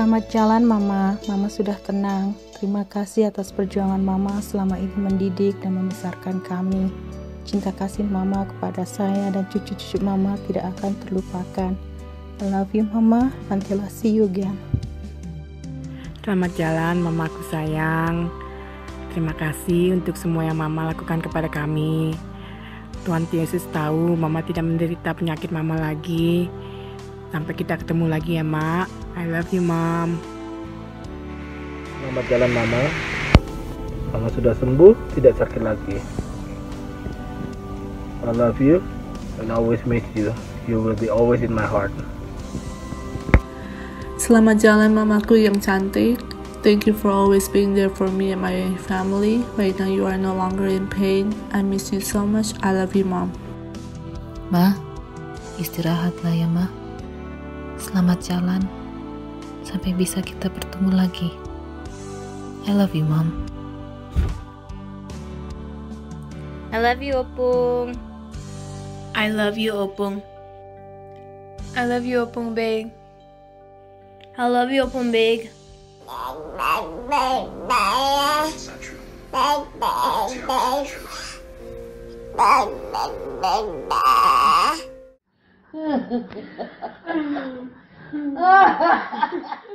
Selamat jalan Mama, Mama sudah tenang. Terima kasih atas perjuangan Mama selama ini mendidik dan membesarkan kami. Cinta kasih Mama kepada saya dan cucu-cucu Mama tidak akan terlupakan. I love you Mama, until I see you again. Selamat jalan mamaku sayang. Terima kasih untuk semua yang mama lakukan kepada kami. Tuhan Yesus tahu mama tidak menderita penyakit mama lagi. Sampai kita ketemu lagi ya, Mak. I love you, Mom. Selamat jalan Mama. Mama sudah sembuh, tidak sakit lagi. I love you and always miss you. You will be always in my heart. Selamat jalan mamaku yang cantik. Thank you for always being there for me and my family. Right now you are no longer in pain. I miss you so much. I love you, mom. Ma, istirahatlah ya, Ma. Selamat jalan. Sampai bisa kita bertemu lagi. I love you, Mom. I love you, Opung. I love you, Opung. I love you, Opung Big. I love you, Opung Big. Ah!